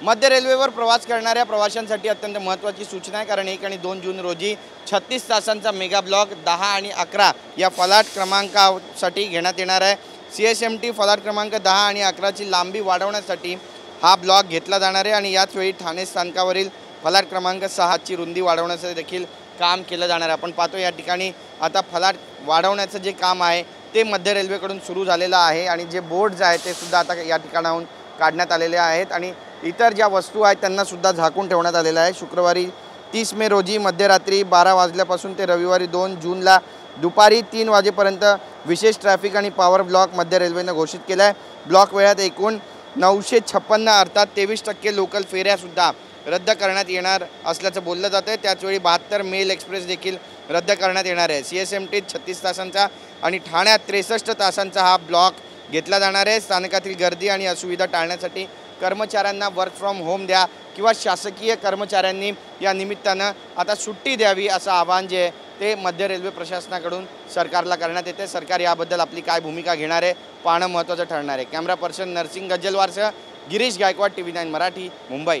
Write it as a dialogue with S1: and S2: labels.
S1: मध्य रेल्वेवर प्रवास करणाऱ्या प्रवाशांसाठी अत्यंत महत्त्वाची सूचना आहे कारण एक आणि दोन जून रोजी छत्तीस तासांचा मेगा ब्लॉक दहा आणि अकरा या फलाट क्रमांकासाठी घेण्यात येणार आहे. सी एस एम टी फलाट क्रमांक दहा आणि अकराची लांबी वाढवण्यासाठी हा ब्लॉक घेतला जाणार आहे आणि याचवेळी ठाणे स्थानकावरील फलाट क्रमांक सहाची रुंदी वाढवण्यासाठी देखील काम केलं जाणार आहे. आपण पाहतो या ठिकाणी आता फलाट वाढवण्याचं जे काम आहे ते मध्य रेल्वेकडून सुरू झालेलं आहे आणि जे बोर्ड्स आहेत ते सुद्धा आता या ठिकाणाहून काढण्यात आलेल्या आहेत आणि इतर ज्या वस्तू आहेत त्यांनासुद्धा झाकून ठेवण्यात आलेलं आहे. शुक्रवारी तीस मे रोजी मध्यरात्री बारा वाजल्यापासून ते रविवारी दोन जूनला दुपारी तीन वाजेपर्यंत विशेष ट्रॅफिक आणि पॉवर ब्लॉक मध्य रेल्वेनं घोषित केला आहे ब्लॉक वेळात एकूण नऊशे छप्पन्न अर्थात तेवीस टक्के लोकल फेऱ्यासुद्धा रद्द करण्यात येणार असल्याचं बोललं जातं आहे त्याचवेळी बहात्तर मेल एक्सप्रेस देखील रद्द करण्यात येणार आहे. सी एस एम टीत छत्तीस तासांचा आणि ठाण्यात त्रेसष्ट तासांचा हा ब्लॉक घेतला जाणार आहे. स्थानकातील गर्दी आणि असुविधा टाळण्यासाठी कर्मचाऱ्यांना वर्क फ्रॉम होम द्या किंवा शासकीय कर्मचाऱ्यांनी या निमित्तानं आता सुट्टी द्यावी असं आवाहन जे आहे ते मध्य रेल्वे प्रशासनाकडून सरकारला करण्यात येते. सरकार याबद्दल आपली काय भूमिका घेणार आहे पाहणं महत्त्वाचं ठरणार आहे. Camera person Narsing गज्जलवारसह Girish Gaikwad T V nine Marathi Mumbai.